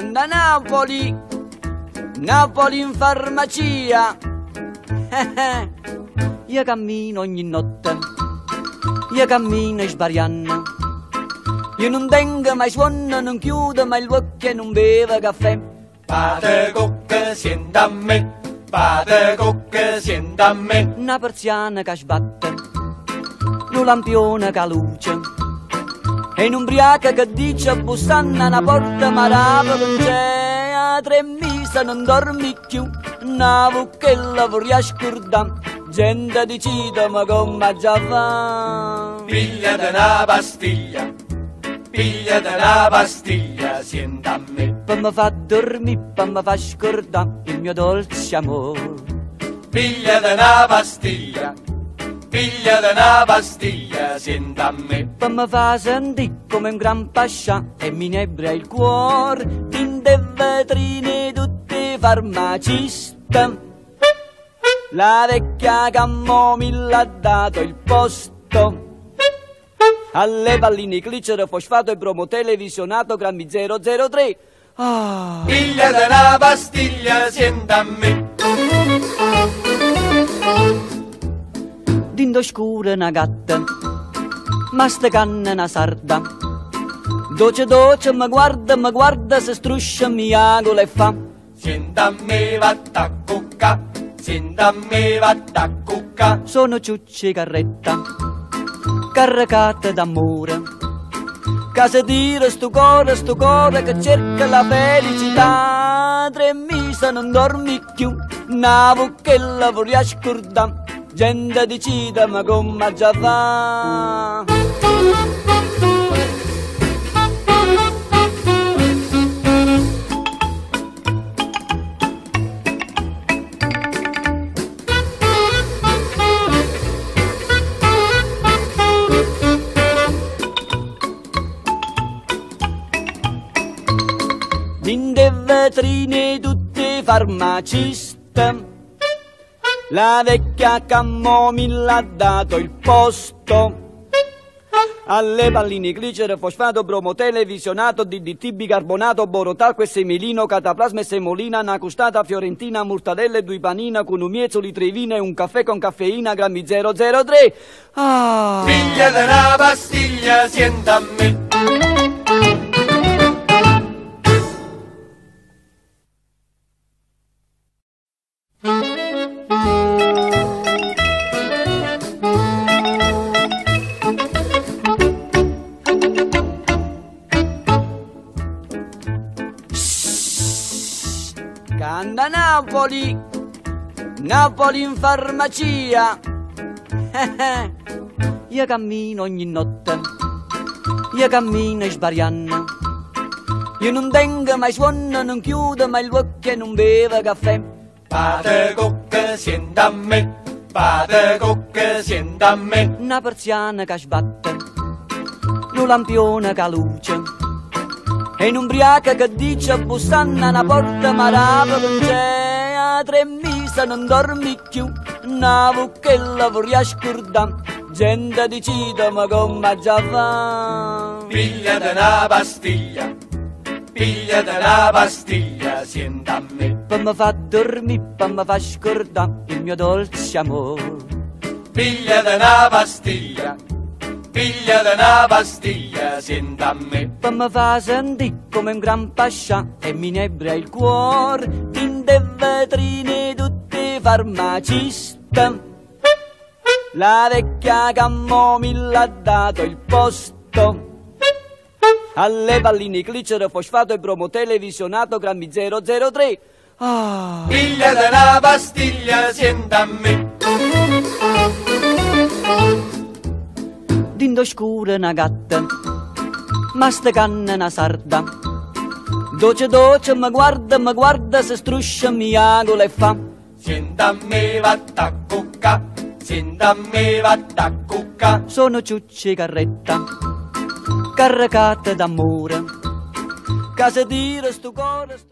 Napoli, Napoli in farmacia. Io cammino ogni notte, io cammino sbariando. Io non tengo mai suono, non chiudo mai l'occhio e non bevo caffè. Padre Cucca, sienta a me, padre Cucca, sienta a me. Una persiana che sbatte, un lampione che luce. E un ubriaca che dice bussando alla porta marava non c'è a tre mesi non dormi più Navo che lavori a scordare gente decide ma come già fa. Pigliate una pastiglia, pigliate una pastiglia, sienta a me. per mi fa dormire per mi fa scordare il mio dolce amore Pigliate una pastiglia, pigliate una pastiglia, sienta a me. per mi fa sentire come un gran pascià e mi inebria il cuore tinte vetrine tutti farmacista la vecchia camomilla ha dato il posto alle palline glicero fosfato e bromo televisionato grammi 003 ah. Pigliate una pastiglia, sienta a me. Dindo scura una gatta, ma sta canna una sarda. Doce doce mi guarda, mi guarda, se struscia mi agola e fa. Sienta me, vatta a cucca, sienta me, vatta a cucca. Sono ciucci carretta, caricata d'amore. Casa tira sto cuore, sto cuore che cerca la felicità. Tre mesi non dormi più, navo che lavori a scordare. Gente decide ma come già fa. Dinde vetrine tutte farmaciste. La vecchia camomilla ha dato il posto. Alle palline glicero, fosfato, bromo, televisionato, DDT, bicarbonato, borotalco e semilino, cataplasma e semolina, una custata fiorentina, mortadelle, due panina, con un miezzo trevina e un caffè con caffeina, grammi 003. Ah! Pigliate una pastiglia, sienta a me. Canta Napoli, Napoli in farmacia. Io cammino ogni notte, io cammino sbariando. Io non tengo mai suono, non chiudo mai l'occhio e non bevo caffè. Padre Cucca, sienta a me, padre Cucca, sienta a me. Una persiana che sbatte, un lampione che luce. E un ubriaca che dice bussando alla porta marava non c'è a tre mesi non dormi più. Navo che lavori a scordare gente decide ma come già fa. Pigliate una pastiglia, pigliate una pastiglia, sienta a me. per mi fa dormire per mi fa scordare il mio dolce amore Pigliate una pastiglia, pigliate una pastiglia, sienta a me. per mi fa sentire come un gran pascià e mi inebria il cuore tinte vetrine tutti farmacista la vecchia camomilla ha dato il posto alle palline glicero fosfato e bromo televisionato grammi 003 ah. Pigliate una pastiglia, sienta a me. Dindo scura una gatta, ma sta canna una sarda. Doce doce mi guarda, mi guarda, se struscia mi agola e fa. Sienta a me, vatta a cucca, sienta a me, vatta a cucca. Sono ciucci carretta, caricata d'amore. Casa tira sto cuore, sto